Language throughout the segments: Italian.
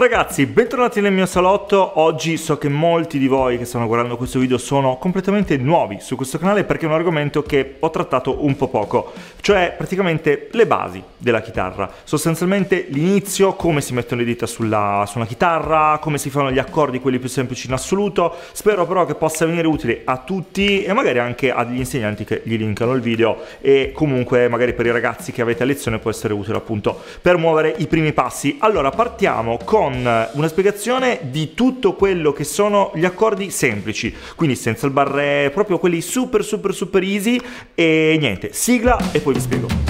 Ragazzi, bentornati nel mio salotto. Oggi so che molti di voi che stanno guardando questo video sono completamente nuovi su questo canale perché è un argomento che ho trattato un po' poco, cioè praticamente le basi della chitarra. Sostanzialmente l'inizio, come si mettono le dita sulla, su una chitarra, come si fanno gli accordi, quelli più semplici in assoluto. Spero però che possa venire utile a tutti e magari anche agli insegnanti che gli linkano il video e comunque magari per i ragazzi che avete a lezione può essere utile appunto per muovere i primi passi. Allora partiamo con con una spiegazione di tutto quello che sono gli accordi semplici, quindi senza il barré, proprio quelli super super super easy e niente, sigla e poi vi spiego.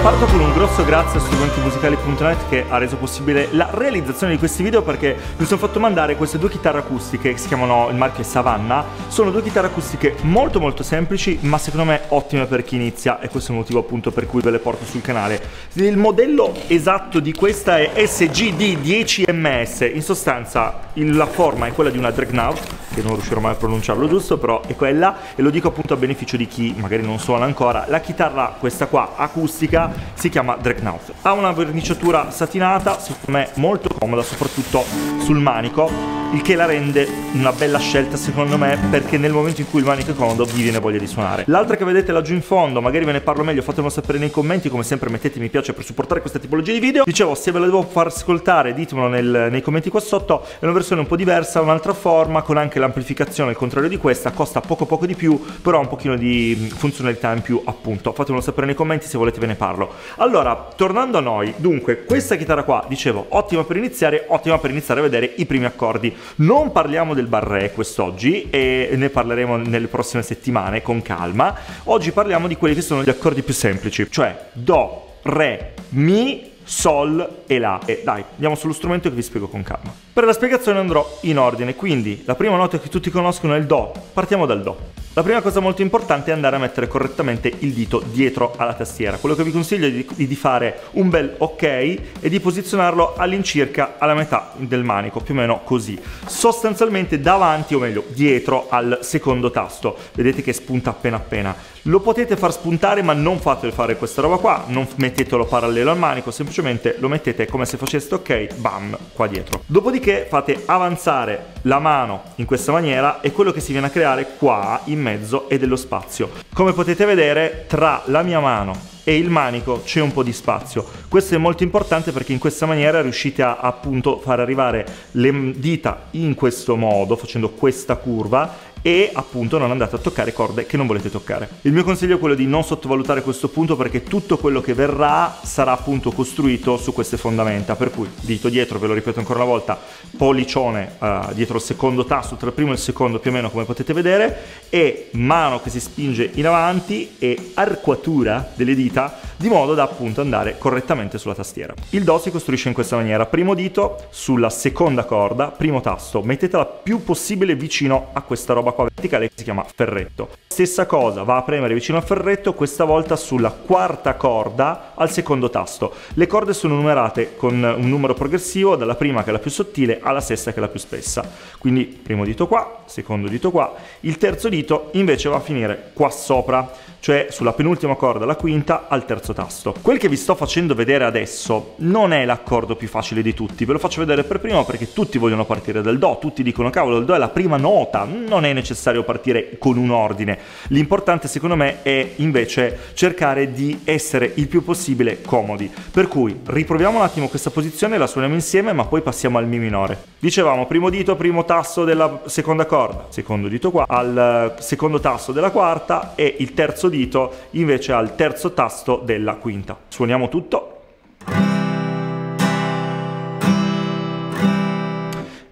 Parto con un grosso grazie a strumentimusicali.net che ha reso possibile la realizzazione di questi video perché mi sono fatto mandare queste due chitarre acustiche che si chiamano il marchio Savanna. Sono due chitarre acustiche molto molto semplici ma secondo me ottime per chi inizia e questo è il motivo appunto per cui ve le porto sul canale. Il modello esatto di questa è SGD 10MS, in sostanza la forma è quella di una Dreadnought, che non riuscirò mai a pronunciarlo giusto, però è quella e lo dico appunto a beneficio di chi magari non suona ancora. La chitarra, questa qua, acustica, si chiama Dreadnought. Ha una verniciatura satinata, secondo me molto comoda, soprattutto sul manico il che la rende una bella scelta secondo me perché nel momento in cui il manico è comodo vi viene voglia di suonare. L'altra che vedete laggiù in fondo, magari ve ne parlo meglio, fatemelo sapere nei commenti, come sempre mettete mi piace per supportare questa tipologia di video. Dicevo, se ve la devo far ascoltare ditemelo nel, nei commenti qua sotto, è una versione un po' diversa, un'altra forma, con anche l'amplificazione al contrario di questa, costa poco poco di più, però ha un pochino di funzionalità in più appunto. Fatemelo sapere nei commenti se volete ve ne parlo. Allora, tornando a noi, dunque, questa chitarra qua, dicevo, ottima per iniziare, ottima per iniziare a vedere i primi accordi. Non parliamo del barré quest'oggi e ne parleremo nelle prossime settimane con calma. Oggi parliamo di quelli che sono gli accordi più semplici, cioè Do, Re, Mi, Sol e La. E dai, andiamo sullo strumento che vi spiego con calma. Per la spiegazione andrò in ordine, quindi la prima nota che tutti conoscono è il Do. Partiamo dal Do. La prima cosa molto importante è andare a mettere correttamente il dito dietro alla tastiera. Quello che vi consiglio è di, di fare un bel ok e di posizionarlo all'incirca alla metà del manico, più o meno così. Sostanzialmente davanti, o meglio dietro al secondo tasto. Vedete che spunta appena appena. Lo potete far spuntare ma non fate fare questa roba qua, non mettetelo parallelo al manico, semplicemente lo mettete come se faceste ok, bam, qua dietro. Dopodiché fate avanzare la mano in questa maniera e quello che si viene a creare qua in mezzo è dello spazio. Come potete vedere tra la mia mano e il manico c'è un po' di spazio. Questo è molto importante perché in questa maniera riuscite a appunto far arrivare le dita in questo modo, facendo questa curva e appunto non andate a toccare corde che non volete toccare. Il mio consiglio è quello di non sottovalutare questo punto perché tutto quello che verrà sarà appunto costruito su queste fondamenta, per cui dito dietro, ve lo ripeto ancora una volta, pollicione uh, dietro il secondo tasto, tra il primo e il secondo più o meno come potete vedere e mano che si spinge in avanti e arcuatura delle dita di modo da appunto andare correttamente sulla tastiera. Il Do si costruisce in questa maniera, primo dito sulla seconda corda, primo tasto, mettetela più possibile vicino a questa roba qua verticale che si chiama ferretto. Stessa cosa, va a premere vicino al ferretto, questa volta sulla quarta corda al secondo tasto. Le corde sono numerate con un numero progressivo dalla prima che è la più sottile alla sesta che è la più spessa. Quindi primo dito qua, secondo dito qua, il terzo dito invece va a finire qua sopra, cioè sulla penultima corda, la quinta, al terzo tasto. Quel che vi sto facendo vedere adesso non è l'accordo più facile di tutti, ve lo faccio vedere per primo perché tutti vogliono partire dal Do, tutti dicono cavolo il Do è la prima nota, non è necessario partire con un ordine, L'importante secondo me è invece cercare di essere il più possibile comodi. Per cui riproviamo un attimo questa posizione, la suoniamo insieme ma poi passiamo al Mi minore. Dicevamo primo dito, primo tasto della seconda corda, secondo dito qua, al secondo tasto della quarta e il terzo dito invece al terzo tasto della quinta. Suoniamo tutto.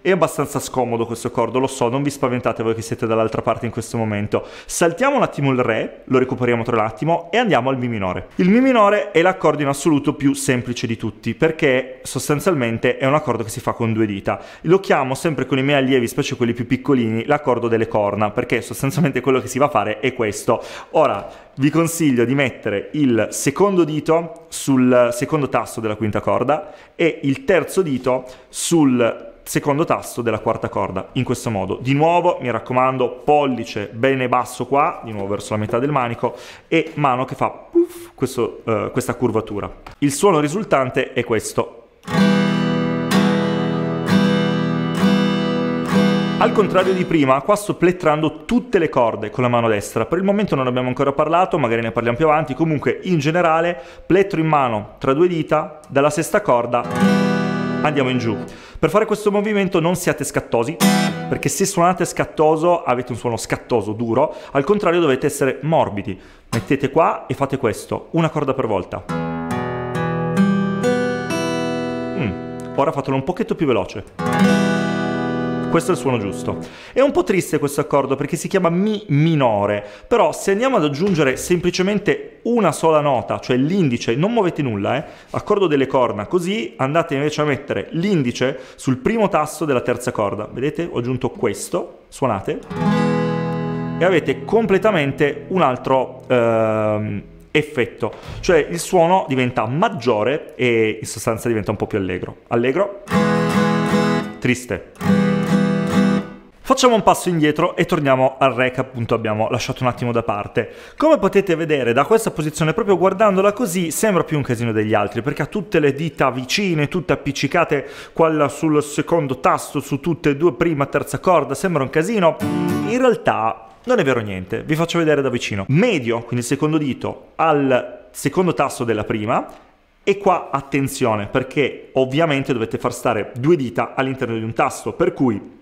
È abbastanza scomodo questo accordo, lo so, non vi spaventate voi che siete dall'altra parte in questo momento. Saltiamo un attimo il Re, lo recuperiamo tra un attimo e andiamo al Mi minore. Il Mi minore è l'accordo in assoluto più semplice di tutti perché sostanzialmente è un accordo che si fa con due dita. Lo chiamo sempre con i miei allievi, specie quelli più piccolini, l'accordo delle corna perché sostanzialmente quello che si va a fare è questo. Ora, vi consiglio di mettere il secondo dito sul secondo tasto della quinta corda e il terzo dito sul secondo tasto della quarta corda, in questo modo. Di nuovo, mi raccomando, pollice bene basso qua, di nuovo verso la metà del manico, e mano che fa puff, questo, uh, questa curvatura. Il suono risultante è questo. Al contrario di prima, qua sto plettrando tutte le corde con la mano destra. Per il momento non abbiamo ancora parlato, magari ne parliamo più avanti. Comunque, in generale, plettro in mano tra due dita, dalla sesta corda andiamo in giù. Per fare questo movimento non siate scattosi, perché se suonate scattoso avete un suono scattoso, duro. Al contrario dovete essere morbidi. Mettete qua e fate questo, una corda per volta. Mm. Ora fatelo un pochetto più veloce questo è il suono giusto. È un po' triste questo accordo perché si chiama Mi minore, però se andiamo ad aggiungere semplicemente una sola nota, cioè l'indice, non muovete nulla, eh, accordo delle corna, così andate invece a mettere l'indice sul primo tasto della terza corda. Vedete? Ho aggiunto questo, suonate, e avete completamente un altro... Ehm, effetto, cioè il suono diventa maggiore e in sostanza diventa un po' più allegro. Allegro, triste. Facciamo un passo indietro e torniamo al re che appunto abbiamo lasciato un attimo da parte. Come potete vedere da questa posizione, proprio guardandola così, sembra più un casino degli altri, perché ha tutte le dita vicine, tutte appiccicate, quella sul secondo tasto, su tutte e due, prima terza corda, sembra un casino. In realtà non è vero niente, vi faccio vedere da vicino. Medio, quindi il secondo dito, al secondo tasto della prima, e qua attenzione, perché ovviamente dovete far stare due dita all'interno di un tasto, per cui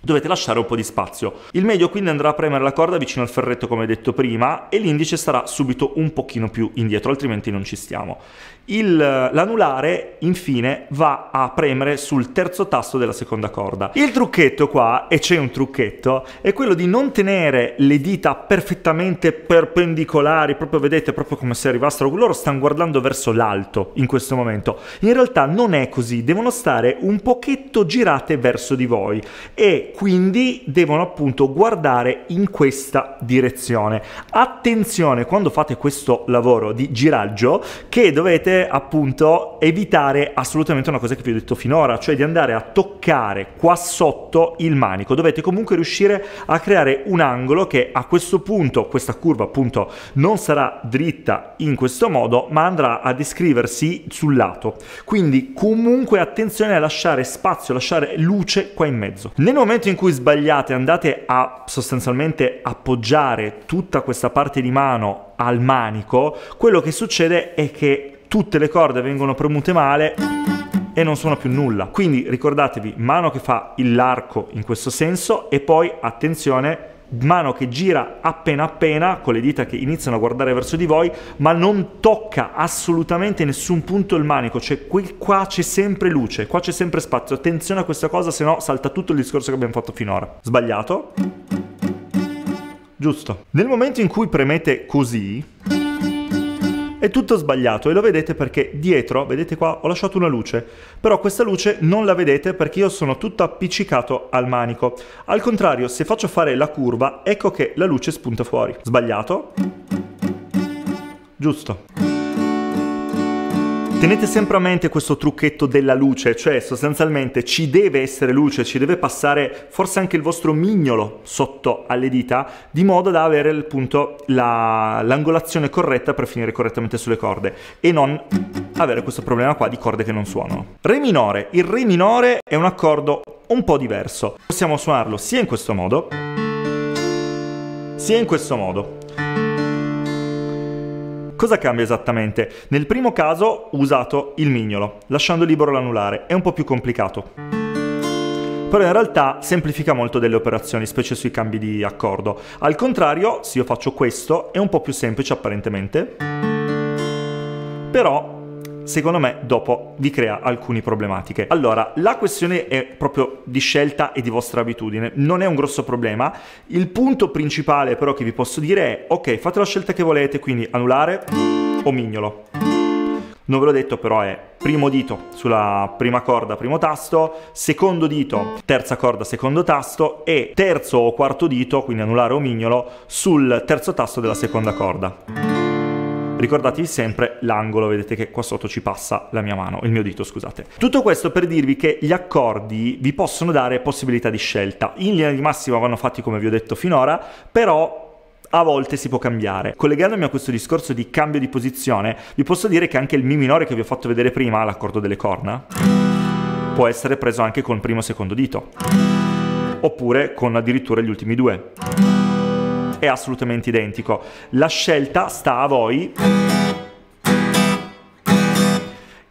dovete lasciare un po' di spazio. Il medio quindi andrà a premere la corda vicino al ferretto come detto prima e l'indice starà subito un pochino più indietro, altrimenti non ci stiamo. Il, l'anulare infine va a premere sul terzo tasto della seconda corda. Il trucchetto qua, e c'è un trucchetto, è quello di non tenere le dita perfettamente perpendicolari, proprio vedete, proprio come se arrivassero, loro stanno guardando verso l'alto in questo momento. In realtà non è così, devono stare un pochetto girate verso di voi e quindi devono appunto guardare in questa direzione. Attenzione quando fate questo lavoro di giraggio che dovete appunto evitare assolutamente una cosa che vi ho detto finora, cioè di andare a toccare qua sotto il manico. Dovete comunque riuscire a creare un angolo che a questo punto, questa curva appunto non sarà dritta in questo modo, ma andrà a descriversi sul lato. Quindi comunque attenzione a lasciare spazio, lasciare luce qua in mezzo. Nel momento in cui sbagliate andate a sostanzialmente appoggiare tutta questa parte di mano al manico, quello che succede è che tutte le corde vengono premute male e non suona più nulla. Quindi ricordatevi, mano che fa l'arco in questo senso e poi attenzione mano che gira appena appena con le dita che iniziano a guardare verso di voi ma non tocca assolutamente nessun punto il manico. Cioè qui, qua c'è sempre luce qua c'è sempre spazio. Attenzione a questa cosa se no salta tutto il discorso che abbiamo fatto finora. Sbagliato? Giusto. Nel momento in cui premete così è tutto sbagliato e lo vedete perché dietro, vedete qua, ho lasciato una luce, però questa luce non la vedete perché io sono tutto appiccicato al manico. Al contrario, se faccio fare la curva, ecco che la luce spunta fuori. Sbagliato? Giusto. Tenete sempre a mente questo trucchetto della luce, cioè sostanzialmente ci deve essere luce, ci deve passare forse anche il vostro mignolo sotto alle dita, di modo da avere appunto la, l'angolazione corretta per finire correttamente sulle corde e non avere questo problema qua di corde che non suonano. Re minore. Il Re minore è un accordo un po' diverso. Possiamo suonarlo sia in questo modo, sia in questo modo. Cosa cambia esattamente? Nel primo caso ho usato il mignolo, lasciando libero l'anulare, è un po' più complicato. Però in realtà semplifica molto delle operazioni, specie sui cambi di accordo. Al contrario, se io faccio questo, è un po' più semplice apparentemente, però secondo me dopo vi crea alcune problematiche. Allora, la questione è proprio di scelta e di vostra abitudine, non è un grosso problema. Il punto principale però che vi posso dire è, ok, fate la scelta che volete, quindi anulare o mignolo. Non ve l'ho detto però è primo dito sulla prima corda, primo tasto, secondo dito, terza corda, secondo tasto e terzo o quarto dito, quindi anulare o mignolo, sul terzo tasto della seconda corda ricordatevi sempre l'angolo, vedete che qua sotto ci passa la mia mano, il mio dito scusate. Tutto questo per dirvi che gli accordi vi possono dare possibilità di scelta, in linea di massima vanno fatti come vi ho detto finora, però a volte si può cambiare. Collegandomi a questo discorso di cambio di posizione, vi posso dire che anche il Mi minore che vi ho fatto vedere prima, l'accordo delle corna, può essere preso anche con primo e secondo dito, oppure con addirittura gli ultimi due. È assolutamente identico. La scelta sta a voi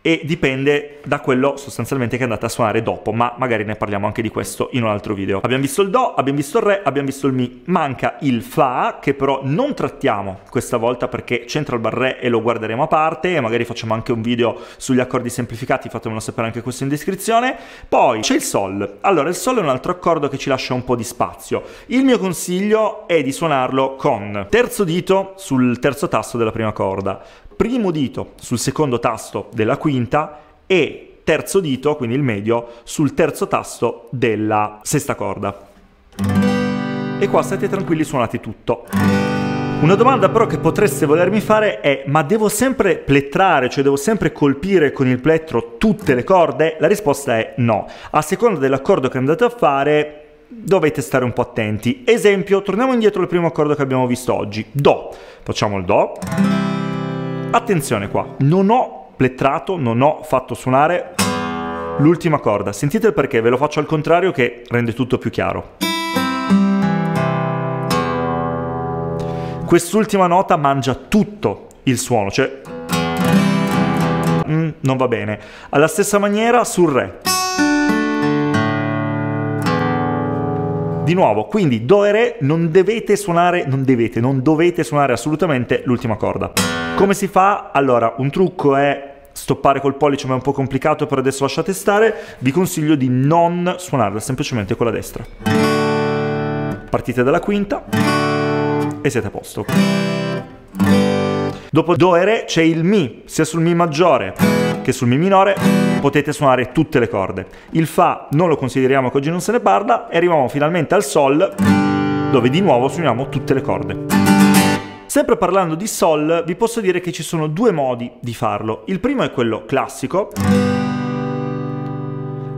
e dipende da quello sostanzialmente che andate a suonare dopo, ma magari ne parliamo anche di questo in un altro video. Abbiamo visto il Do, abbiamo visto il Re, abbiamo visto il Mi, manca il Fa che però non trattiamo questa volta perché c'entra il bar Re e lo guarderemo a parte e magari facciamo anche un video sugli accordi semplificati, fatemelo sapere anche questo in descrizione. Poi c'è il Sol, allora il Sol è un altro accordo che ci lascia un po' di spazio. Il mio consiglio è di suonarlo con terzo dito sul terzo tasto della prima corda, primo dito sul secondo tasto della quinta e terzo dito, quindi il medio, sul terzo tasto della sesta corda. E qua state tranquilli, suonate tutto. Una domanda però che potreste volermi fare è ma devo sempre plettrare, cioè devo sempre colpire con il plettro tutte le corde? La risposta è no. A seconda dell'accordo che andate a fare dovete stare un po' attenti. Esempio, torniamo indietro al primo accordo che abbiamo visto oggi. Do. Facciamo il Do. Attenzione qua, non ho plettrato, non ho fatto suonare l'ultima corda. Sentite il perché, ve lo faccio al contrario che rende tutto più chiaro. Quest'ultima nota mangia tutto il suono, cioè... Mm, non va bene. Alla stessa maniera sul Re. Di nuovo, quindi Do e Re non dovete suonare, non dovete, non dovete suonare assolutamente l'ultima corda. Come si fa? Allora, un trucco è stoppare col pollice ma è un po' complicato per adesso lasciate stare, vi consiglio di non suonarla semplicemente con la destra. Partite dalla quinta e siete a posto. Dopo Do e Re c'è il Mi, sia sul Mi maggiore che sul Mi minore potete suonare tutte le corde. Il Fa non lo consideriamo che oggi non se ne parla e arriviamo finalmente al Sol dove di nuovo suoniamo tutte le corde. Sempre parlando di Sol, vi posso dire che ci sono due modi di farlo. Il primo è quello classico,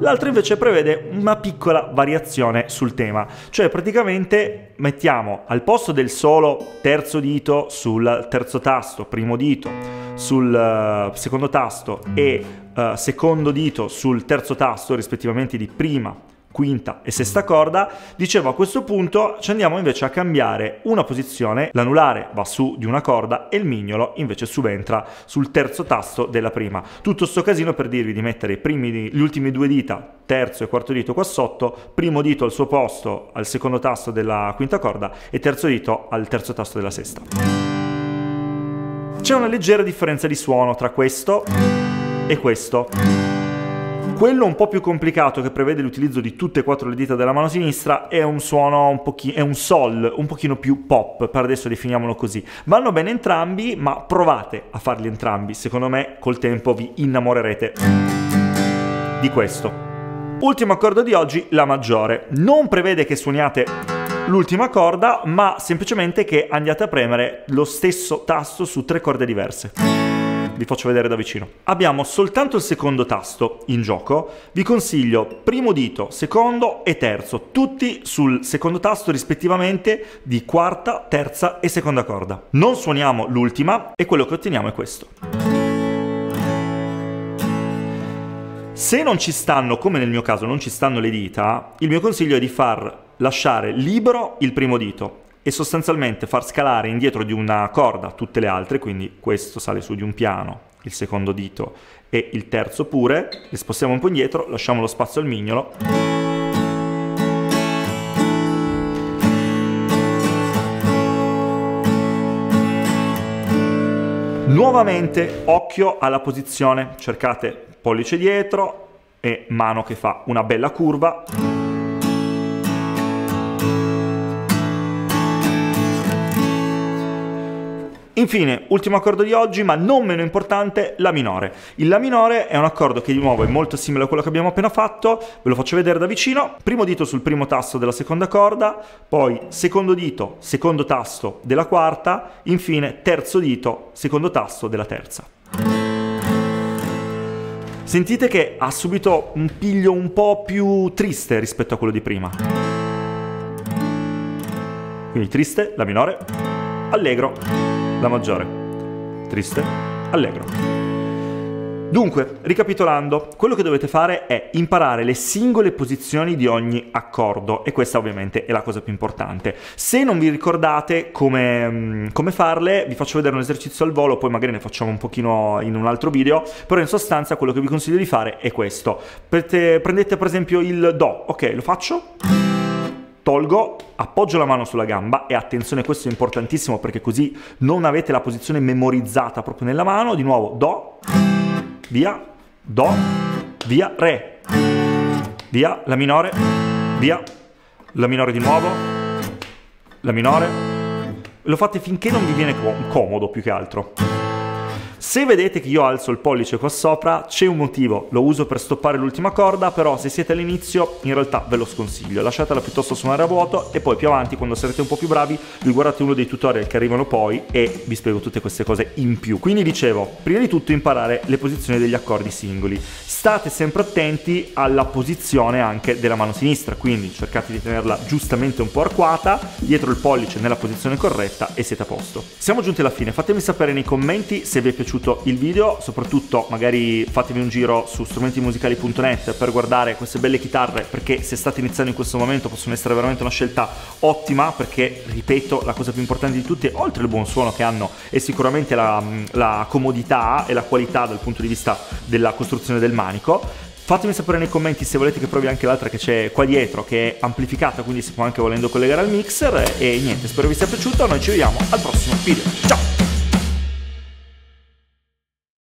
l'altro invece prevede una piccola variazione sul tema, cioè praticamente mettiamo al posto del solo terzo dito sul terzo tasto, primo dito, sul uh, secondo tasto e uh, secondo dito sul terzo tasto rispettivamente di prima quinta e sesta corda, dicevo a questo punto ci andiamo invece a cambiare una posizione, l'anulare va su di una corda e il mignolo invece subentra sul terzo tasto della prima. Tutto sto casino per dirvi di mettere i primi, gli ultimi due dita, terzo e quarto dito qua sotto, primo dito al suo posto al secondo tasto della quinta corda e terzo dito al terzo tasto della sesta. C'è una leggera differenza di suono tra questo e questo. Quello un po' più complicato che prevede l'utilizzo di tutte e quattro le dita della mano sinistra è un suono un pochino, è un sol un pochino più pop, per adesso definiamolo così. Vanno bene entrambi, ma provate a farli entrambi, secondo me col tempo vi innamorerete di questo. Ultimo accordo di oggi, la maggiore. Non prevede che suoniate l'ultima corda, ma semplicemente che andiate a premere lo stesso tasto su tre corde diverse vi faccio vedere da vicino. Abbiamo soltanto il secondo tasto in gioco, vi consiglio primo dito, secondo e terzo, tutti sul secondo tasto rispettivamente di quarta, terza e seconda corda. Non suoniamo l'ultima e quello che otteniamo è questo. Se non ci stanno, come nel mio caso non ci stanno le dita, il mio consiglio è di far lasciare libero il primo dito e sostanzialmente far scalare indietro di una corda tutte le altre, quindi questo sale su di un piano, il secondo dito e il terzo pure, le spostiamo un po' indietro, lasciamo lo spazio al mignolo. Nuovamente occhio alla posizione, cercate pollice dietro e mano che fa una bella curva. Infine, ultimo accordo di oggi, ma non meno importante, La minore. Il La minore è un accordo che di nuovo è molto simile a quello che abbiamo appena fatto, ve lo faccio vedere da vicino. Primo dito sul primo tasto della seconda corda, poi secondo dito, secondo tasto della quarta, infine terzo dito, secondo tasto della terza. Sentite che ha subito un piglio un po' più triste rispetto a quello di prima. Quindi triste, la minore, allegro, la maggiore. Triste, allegro. Dunque, ricapitolando, quello che dovete fare è imparare le singole posizioni di ogni accordo e questa ovviamente è la cosa più importante. Se non vi ricordate come, mm, come, farle, vi faccio vedere un esercizio al volo, poi magari ne facciamo un pochino in un altro video, però in sostanza quello che vi consiglio di fare è questo. Prendete per esempio il Do, ok, lo faccio? Tolgo, appoggio la mano sulla gamba e attenzione, questo è importantissimo perché così non avete la posizione memorizzata proprio nella mano. Di nuovo, Do, via, Do, via, Re, via, La minore, via, La minore di nuovo, La minore. Lo fate finché non vi viene comodo più che altro. Se vedete che io alzo il pollice qua sopra, c'è un motivo, lo uso per stoppare l'ultima corda, però se siete all'inizio in realtà ve lo sconsiglio, lasciatela piuttosto suonare a vuoto e poi più avanti quando sarete un po' più bravi vi guardate uno dei tutorial che arrivano poi e vi spiego tutte queste cose in più. Quindi dicevo, prima di tutto imparare le posizioni degli accordi singoli. State sempre attenti alla posizione anche della mano sinistra, quindi cercate di tenerla giustamente un po' arcuata, dietro il pollice nella posizione corretta e siete a posto. Siamo giunti alla fine, fatemi sapere nei commenti se vi è piaciuto piaciuto il video, soprattutto magari fatemi un giro su strumentimusicali.net per guardare queste belle chitarre perché se state iniziando in questo momento possono essere veramente una scelta ottima perché, ripeto, la cosa più importante di tutte, oltre il buon suono che hanno, è sicuramente la, la comodità e la qualità dal punto di vista della costruzione del manico. Fatemi sapere nei commenti se volete che provi anche l'altra che c'è qua dietro, che è amplificata, quindi si può anche volendo collegare al mixer. E niente, spero vi sia piaciuto. Noi ci vediamo al prossimo video. Ciao!